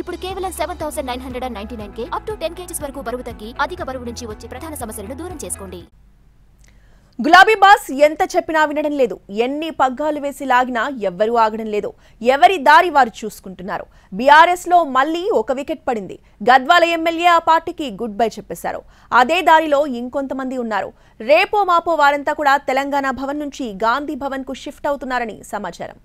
ఇప్పుడు కేవలం seven thousand nine hundred and ninety nine K up to ten kgs వరకు బరువు తగ్గి అధిక బరువు నుంచి వచ్చే ప్రధాన సమస్యలను దూరం చేసుకోండి. గులాబీ బాస్ ఎంత చెప్పినా వినడం లేదు. ఎన్ని పగ్గాలు వేసి లాగినా ఎవ్వరూ ఆగడం లేదు. ఎవరి దారి వారు చూసుకుంటున్నారు. బీఆర్ఎస్లో మళ్ళీ ఒక వికెట్ పడింది. గద్వాల ఎమ్మెల్యే ఆ పార్టీకి గుడ్ బై చెప్పేశారు. అదే దారిలో ఇంకొంతమంది ఉన్నారు. రేపో మాపో వారంతా కూడా తెలంగాణ భవన్ నుంచి గాంధీ భవన్కు షిఫ్ట్ అవుతున్నారని సమాచారం.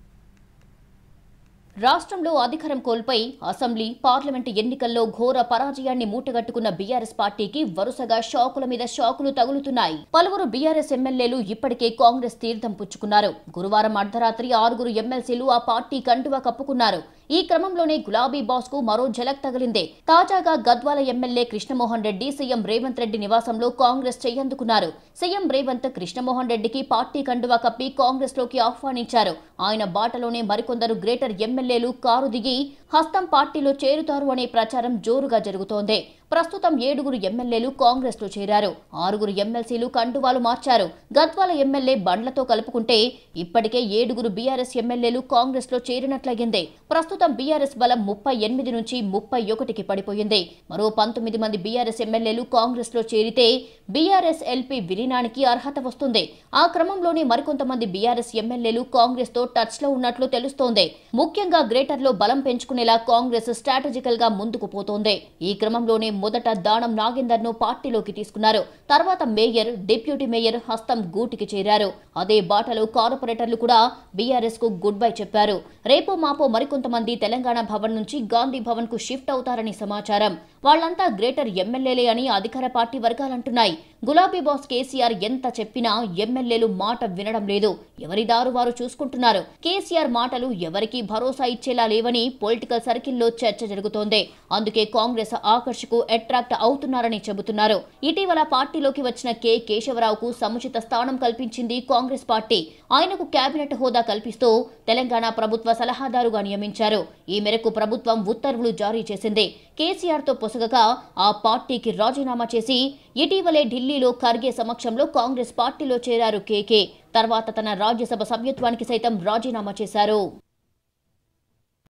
రాష్ట్రంలో అధికారం కోల్పోయి అసెంబ్లీ పార్లమెంటు ఎన్నికల్లో ఘోర పరాజయాన్ని మూటగట్టుకున్న బీఆర్ఎస్ పార్టీకి వరుసగా షాకుల మీద షాకులు తగులుతున్నాయి. పలువురు బీఆర్ఎస్ ఎమ్మెల్యేలు ఇప్పటికే కాంగ్రెస్ తీర్థం పుచ్చుకున్నారు. గురువారం అర్ధరాత్రి ఆరుగురు ఎమ్మెల్సీలు ఆ పార్టీ కండువా కప్పుకున్నారు. ఈ క్రమంలోనే గులాబీ బాస్కు మరో ఝలక్ తగిలిందే. తాజాగా గద్వాల ఎమ్మెల్యే కృష్ణమోహన్ రెడ్డి సీఎం రేవంత్ రెడ్డి నివాసంలో కాంగ్రెస్ చేయందుకున్నారు. సీఎం రేవంత్ కృష్ణమోహన్ రెడ్డికి పార్టీ కండువా కప్పి కాంగ్రెస్లోకి ఆహ్వానించారు. ఆయన బాటలోనే మరికొందరు గ్రేటర్ ఎమ్మెల్యేలు కారు దిగి హస్తం పార్టీలో చేరుతారు అనే ప్రచారం జోరుగా జరుగుతోంది. ప్రస్తుతం ఏడుగురు ఎమ్మెల్యేలు కాంగ్రెస్లో చేరారు. ఆరుగురు ఎమ్మెల్సీలు కండువాలు మార్చారు. గద్వాల ఎమ్మెల్యే బండ్లతో కలుపుకుంటే ఇప్పటికే ఏడుగురు బీఆర్ఎస్ ఎమ్మెల్యేలు కాంగ్రెస్లో చేరినట్లయింది. ప్రస్తుతం బీఆర్ఎస్ బలం ముప్పై ఎనిమిది నుంచి ముప్పై ఒకటికి పడిపోయింది. మరో పంతొమ్మిది మంది బీఆర్ఎస్ ఎమ్మెల్యేలు కాంగ్రెస్లో చేరితే బీఆర్ఎస్ ఎల్పీ విలీనానికి అర్హత వస్తుంది. ఆ క్రమంలోనే మరికొంతమంది బీఆర్ఎస్ ఎమ్మెల్యేలు కాంగ్రెస్తో టచ్లో ఉన్నట్లు తెలుస్తోంది. ముఖ్యంగా గ్రేటర్లో బలం పెంచుకునేలా కాంగ్రెస్ స్ట్రాటజికల్గా ముందుకు పోతోంది. ఈ క్రమంలోనే మొదట దానం నాగేందర్ను పార్టీలోకి తీసుకున్నారు. తర్వాత మేయర్ డిప్యూటీ మేయర్ హస్తం గూటికి చేరారు. అదే బాటలో కార్పొరేటర్లు కూడా బీఆర్ఎస్కు గుడ్ బై చెప్పారు. రేపో మాపో మరికొంతమంది తెలంగాణ భవన్ నుంచి గాంధీ భవన్కు షిఫ్ట్ అవుతారని సమాచారం. వాళ్ళంతా గ్రేటర్ ఎమ్మెల్యేలే అని అధికార పార్టీ వర్గాలంటున్నాయి గులాబీ బాస్ కేసీఆర్ ఎంత చెప్పినా ఎమ్మెల్యేలు మాట వినడం లేదు. ఎవరి దారు వారు చూసుకుంటున్నారు. కేసీఆర్ మాటలు ఎవరికి భరోసా ఇచ్చేలా లేవని పొలిటికల్ సర్కిల్లో చర్చ జరుగుతోంది. అందుకే కాంగ్రెస్ ఆకర్షకు అట్రాక్ట్ అవుతున్నారని చెబుతున్నారు. ఇటీవల పార్టీలోకి వచ్చిన కె. కేశవరావుకు సముచిత స్థానం కల్పించింది కాంగ్రెస్ పార్టీ. ఆయనకు కేబినెట్ హోదా కల్పిస్తూ తెలంగాణ ప్రభుత్వ సలహాదారుగా నియమించారు. ఈ మేరకు ప్రభుత్వం ఉత్తర్వులు జారీ చేసింది. కేసీఆర్తో పొసగగా ఆ పార్టీకి రాజీనామా చేసి ఇటీవలే ఢిల్లీలో ఖర్గే సమక్షంలో కాంగ్రెస్ పార్టీలో చేరారు కేకే. తర్వాత తన రాజ్యసభ సభ్యత్వానికి సైతం రాజీనామా చేశారు.